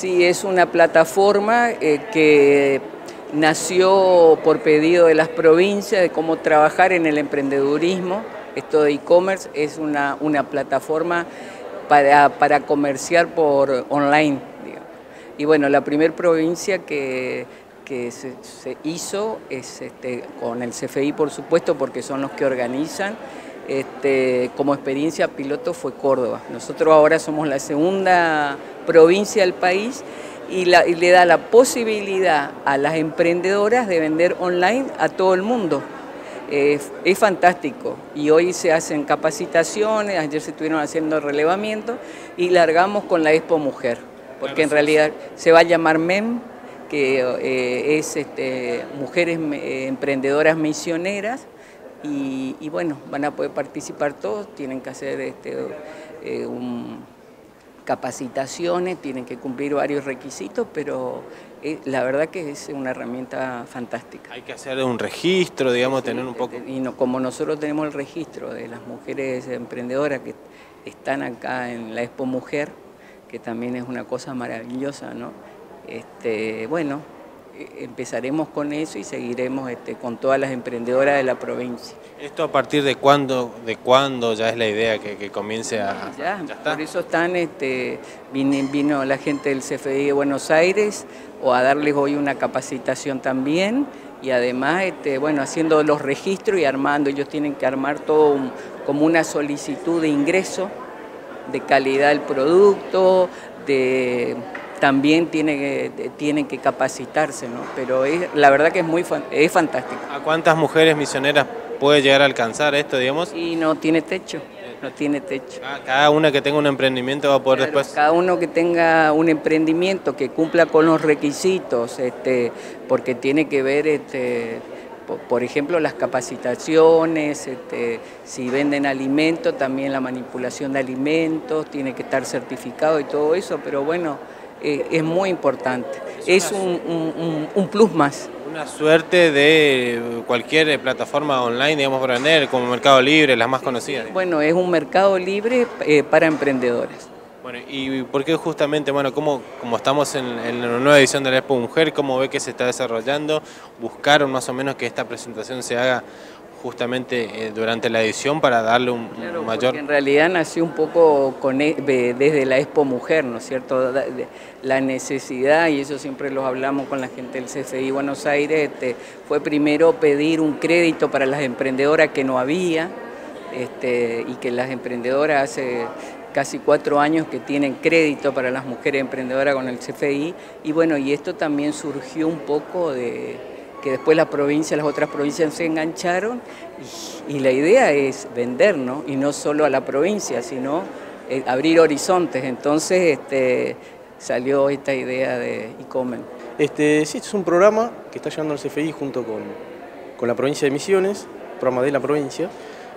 Sí, es una plataforma eh, que nació por pedido de las provincias de cómo trabajar en el emprendedurismo. Esto de e-commerce es una, una plataforma para, para, comerciar por online. Y bueno, la primera provincia que, que se, se, hizo es este, con el CFI, por supuesto, porque son los que organizan. Este, como experiencia piloto fue Córdoba. Nosotros ahora somos la segunda provincia del país y, la, y, le da la posibilidad a las emprendedoras de vender online a todo el mundo. Eh, es fantástico y hoy se hacen capacitaciones, ayer se estuvieron haciendo relevamiento y largamos con la Expo Mujer, porque en realidad se va a llamar MEM, que eh, es este, Mujeres Emprendedoras Misioneras, y, y, bueno, van a poder participar todos, tienen que hacer este, eh, un, capacitaciones, tienen que cumplir varios requisitos, pero eh, la verdad que es una herramienta fantástica. Hay que hacer un registro, digamos, tener un poco... Y no, como nosotros tenemos el registro de las mujeres emprendedoras que están acá en la Expo Mujer, que también es una cosa maravillosa, ¿no? Este, bueno, empezaremos con eso y seguiremos este, con todas las emprendedoras de la provincia. ¿Esto a partir de cuándo, de cuándo ya es la idea que, que comience a...? Ya, ¿Ya por eso están, este, vino, vino la gente del CFDI de Buenos Aires o a darles hoy una capacitación también y además, este, bueno, haciendo los registros y armando, ellos tienen que armar todo un, como una solicitud de ingreso, de calidad del producto, de también tiene que, tienen que capacitarse, ¿no? pero es, la verdad que es muy es fantástico. ¿A cuántas mujeres misioneras puede llegar a alcanzar esto, digamos? Y no tiene techo, no tiene techo. Ah, cada una que tenga un emprendimiento va a poder claro, después... Cada uno que tenga un emprendimiento que cumpla con los requisitos, este, porque tiene que ver... Este, por ejemplo, las capacitaciones, este, si venden alimentos, también la manipulación de alimentos, tiene que estar certificado y todo eso, pero bueno, eh, es muy importante. Es, un, un, un, plus más. Una suerte de cualquier plataforma online, digamos, para vender, como Mercado Libre, las más conocidas. Bueno, es un mercado libre eh, para emprendedores. Bueno, ¿y por qué justamente, bueno, cómo, como estamos en, en, la nueva edición de la Expo Mujer, cómo ve que se está desarrollando? ¿Buscaron más o menos que esta presentación se haga justamente eh, durante la edición para darle un, claro, mayor... en realidad nació un poco con, desde la Expo Mujer, ¿no es cierto? La necesidad, y eso siempre lo hablamos con la gente del CFI Buenos Aires, este, fue primero pedir un crédito para las emprendedoras que no había, este, y que las emprendedoras hace casi cuatro años que tienen crédito para las mujeres emprendedoras con el CFI, y bueno, y esto también surgió un poco de que después la provincia, las otras provincias se engancharon y, la idea es vender, ¿no? Y no solo a la provincia, sino eh, abrir horizontes. Entonces este, salió esta idea de e-commerce. Este, sí, este es un programa que está llevando el CFI junto con, con la provincia de Misiones, programa de la provincia,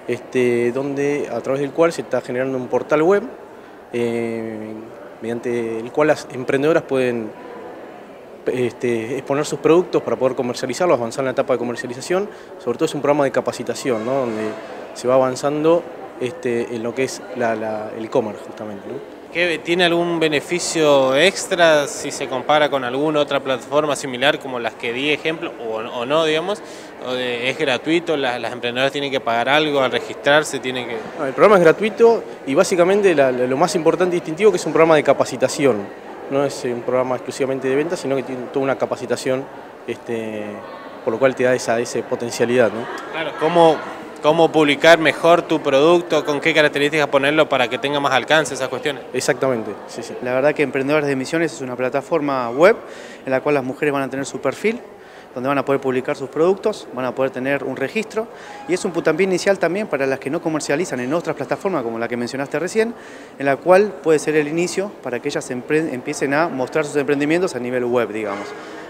este, donde, a través del cual se está generando un portal web eh, mediante el cual las emprendedoras pueden este, exponer sus productos para poder comercializarlos, avanzar en la etapa de comercialización. Sobre todo es un programa de capacitación, ¿no? donde se va avanzando este, en lo que es la, la, el e-commerce justamente. ¿no? ¿Tiene algún beneficio extra si se compara con alguna otra plataforma similar como las que di ejemplo o, o no, digamos? ¿O de, ¿Es gratuito? ¿Las, ¿Las, emprendedoras tienen que pagar algo al registrarse? ¿Tienen que... No, el programa es gratuito y básicamente la, lo más importante y distintivo que es un programa de capacitación no es un programa exclusivamente de venta, sino que tiene toda una capacitación, este, por lo cual te da esa, esa potencialidad. ¿no? Claro, ¿cómo, ¿cómo publicar mejor tu producto? ¿Con qué características ponerlo para que tenga más alcance esas cuestiones? Exactamente, sí, sí. La verdad que Emprendedores de Misiones es una plataforma web en la cual las mujeres van a tener su perfil, donde van a poder publicar sus productos, van a poder tener un registro. Y es un putampié inicial también para las que no comercializan en otras plataformas como la que mencionaste recién, en la cual puede ser el inicio para que ellas empiecen a mostrar sus emprendimientos a nivel web, digamos.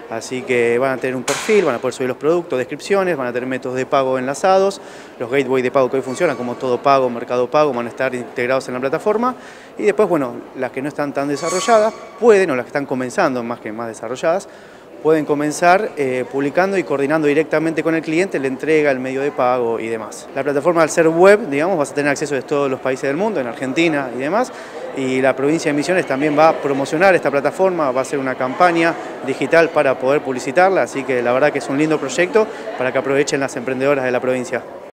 Así que van a tener un perfil, van a poder subir los productos, descripciones, van a tener métodos de pago enlazados, los gateways de pago que hoy funcionan como todo pago, mercado pago, van a estar integrados en la plataforma. Y después, bueno, las que no están tan desarrolladas pueden, o las que están comenzando más que más desarrolladas, pueden comenzar eh, publicando y coordinando directamente con el cliente la entrega, el medio de pago y demás. La plataforma al ser web, digamos, vas a tener acceso de todos los países del mundo, en Argentina y demás, y la provincia de Misiones también va a promocionar esta plataforma, va a hacer una campaña digital para poder publicitarla, así que la verdad que es un lindo proyecto para que aprovechen las emprendedoras de la provincia.